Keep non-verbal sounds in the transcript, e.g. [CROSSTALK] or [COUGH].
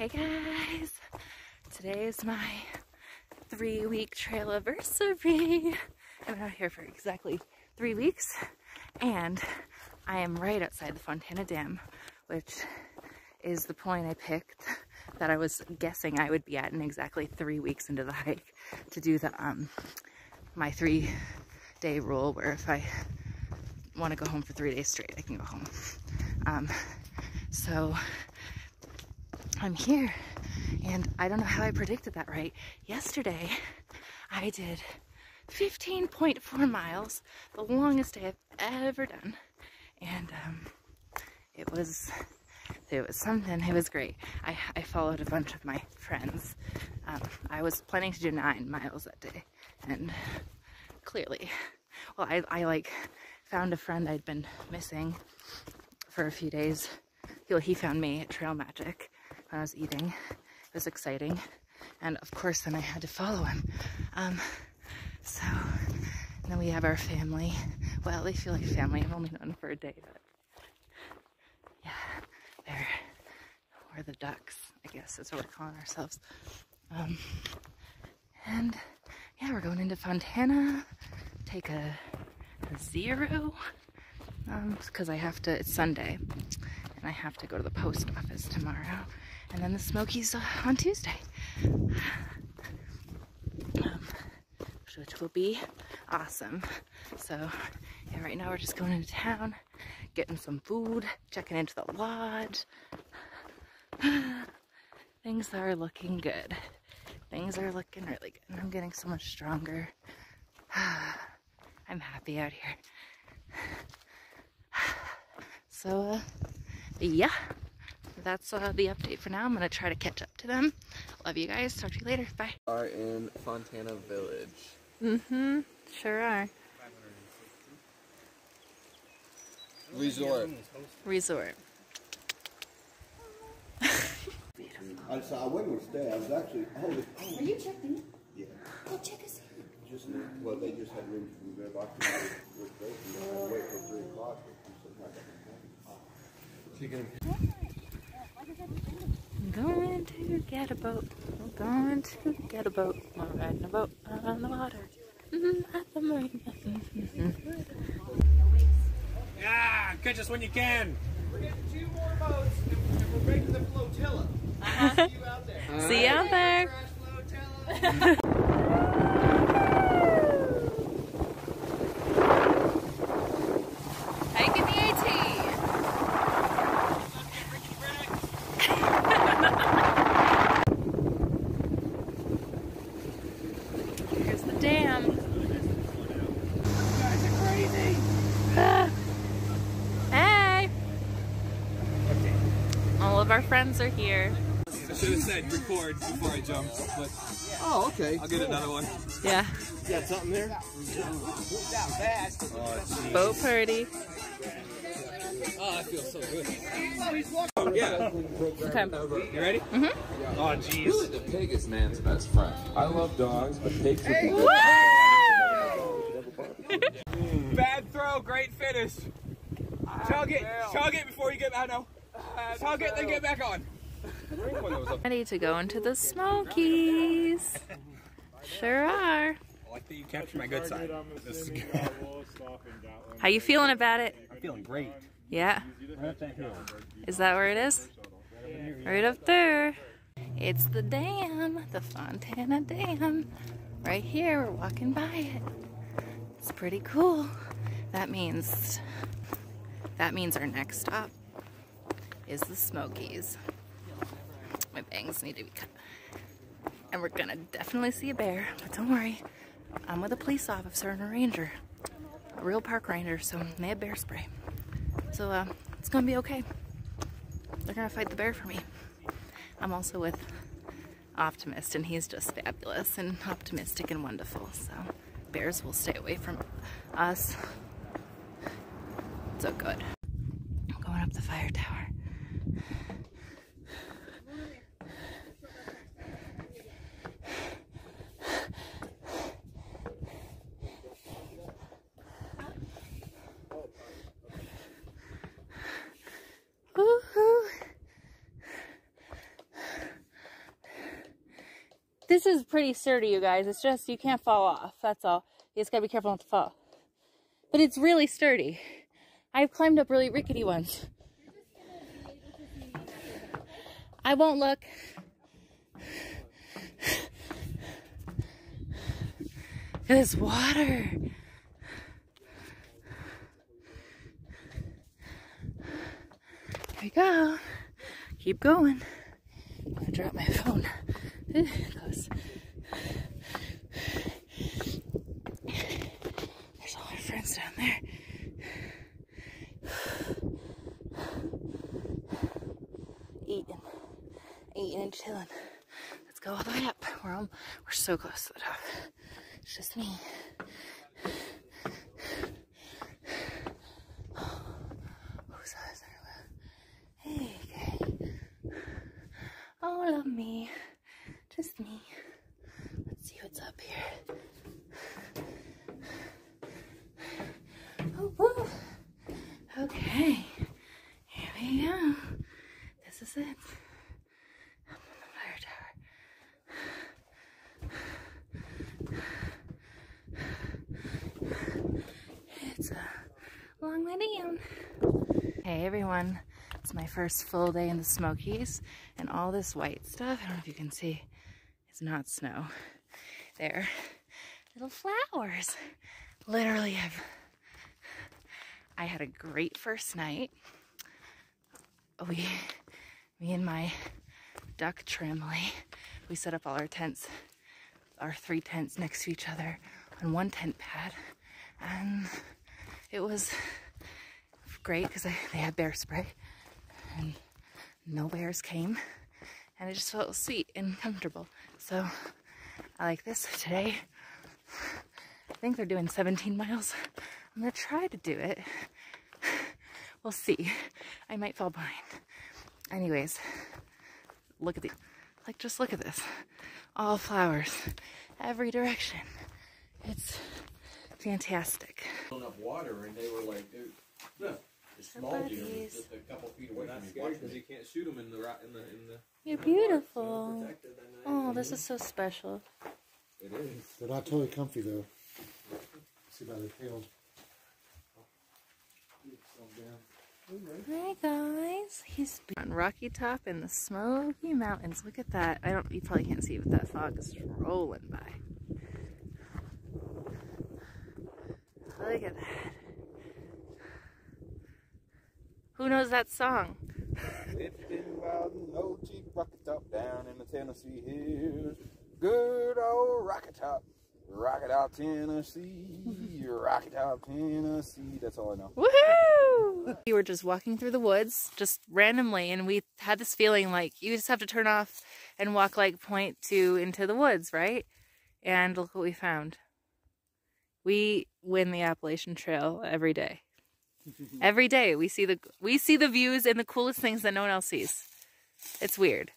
Hey guys! Today is my three week trail anniversary. I've been out here for exactly three weeks and I am right outside the Fontana Dam, which is the point I picked that I was guessing I would be at in exactly three weeks into the hike to do the um my three day rule where if I want to go home for three days straight, I can go home. Um, so I'm here and I don't know how I predicted that right. Yesterday I did 15.4 miles, the longest day I've ever done. And um, it was it was something, it was great. I, I followed a bunch of my friends. Um, I was planning to do nine miles that day and clearly, well, I, I like found a friend I'd been missing for a few days. He, he found me at Trail Magic when I was eating. It was exciting. And of course, then I had to follow him. Um, so then we have our family. Well, they feel like family. I've only known for a day, but yeah, they're, we're the ducks, I guess is what we're calling ourselves. Um, and yeah, we're going into Fontana, take a, a zero, because um, I have to, it's Sunday, and I have to go to the post office tomorrow and then the Smokies on Tuesday. Um, which will be awesome. So yeah, right now we're just going into town, getting some food, checking into the lodge. [SIGHS] Things are looking good. Things are looking really good. I'm getting so much stronger. [SIGHS] I'm happy out here. [SIGHS] So, uh, yeah that's uh, the update for now. I'm going to try to catch up to them. Love you guys. Talk to you later. Bye. Are in Fontana Village. Mm-hmm. Sure are. Resort. Resort. [LAUGHS] I said I wasn't gonna stay. I was actually. Oh, oh. Are you checking? Yeah. Go check us in. Just well, they just had room for me there. I could wait till three o'clock. So you can. I'm going to get a boat. I'm going to get a boat. We're riding a boat on the water. Mm-hmm, at the marina. [LAUGHS] Yeah, catch us when you can. We're getting two more boats and we're breaking the flotilla. Uh-huh. See you out there. See you out there. [LAUGHS] of our friends are here. I should have said record before I jumped, but oh, okay. I'll get another one. Yeah. You got something there? Oh, Boat party. Oh, I feel so good. Oh, yeah. Okay. You ready? Mm-hmm. Oh, jeez. Really, the pig is man's best friend. I love dogs, but pigs are the [LAUGHS] Bad throw, great finish. Chug it, chug it before you get. I know. Tug it, then get back on. Ready to go into the Smokies. Sure are. I like that you captured my good side. This is good. How you feeling about it? I'm feeling great. Yeah. Is that where it is? Right up there. It's the dam, the Fontana Dam. Right here, we're walking by it. It's pretty cool. That means, that means our next stop is the Smokies. My bangs need to be cut. And we're gonna definitely see a bear, but don't worry. I'm with a police officer and a ranger. A real park ranger, so they have bear spray. So uh, it's gonna be okay. They're gonna fight the bear for me. I'm also with Optimist and he's just fabulous and optimistic and wonderful. So bears will stay away from us. So good. I'm going up the fire tower. This is pretty sturdy, you guys. It's just you can't fall off. That's all. You just gotta be careful not to fall. But it's really sturdy. I've climbed up really rickety ones. I won't look. This water. Here we go. Keep going. I'm gonna drop my phone. [LAUGHS] Ooh, close. There's all my friends down there. Eating, eating and chilling. Let's go all the way up. We're so close to the top. It's just me. Oh, who's eyes are Hey, okay. All of me. Just me. Let's see what's up here. Oh, woo. Okay. Here we go. This is it. Up on the fire tower. It's a long way down. Hey everyone, it's my first full day in the Smokies and all this white stuff, I don't know if you can see, is not snow. They're little flowers. Literally, I've, I had a great first night. We, me and my duck trimly, we set up all our tents, our three tents next to each other on one tent pad. And it was great because they had bear spray and no bears came and it just felt sweet and comfortable. So I like this today. I think they're doing 17 miles. I'm gonna try to do it. We'll see. I might fall behind. Anyways, look at the, like just look at this. All flowers, every direction. It's fantastic. enough water, and they were like, dude, no, the small deer just a couple feet away Not from me. scary because you can't shoot them in the ro- in the in the. You're beautiful. Protected Oh, this is so special. It is. They're not totally comfy though. See by the tail. Hi guys, he's on Rocky Top in the Smoky Mountains. Look at that. I don't. You probably can't see, but that fog is rolling by. Look at that. Who knows that song? Fifteen thousand old cheap Rocky Top down in the Tennessee hills. Good old Rocky Top. Rocky Top Tennessee. Rocky Top Tennessee. That's all I know. Woohoo! We were just walking through the woods, just randomly, and we had this feeling like you just have to turn off and walk like point two into the woods, right? And look what we found. We win the Appalachian Trail every day. every day we see the we see the views and the coolest things that no one else sees. It's weird.